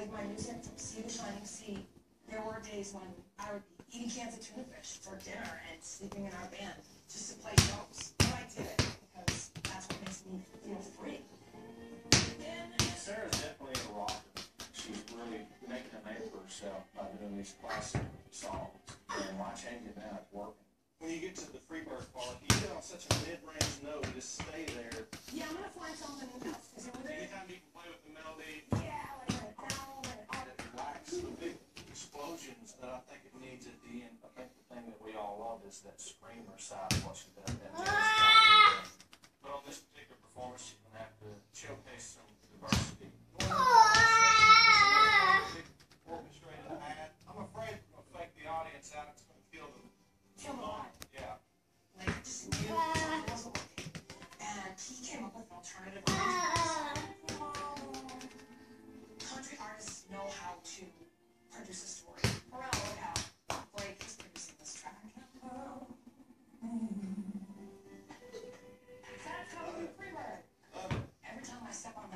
played my music from sea to shining sea, there were days when I would be eating cans of tuna fish for dinner and sleeping in our van just to play shows. But I did it because that's what makes me feel free. Sarah's definitely a rocker. She's really making a name for herself by doing these classic songs. And why change it now? It's working. When you get to the is that screamer side of what she does. That ah! but on this particular performance, she's gonna have to showcase some diversity. Big orchestrated ad. I'm afraid I'm gonna fake the audience out. It's gonna kill them. Kill the vibe. Yeah. like just knew something wasn't working. And he came up with an alternative arrangement.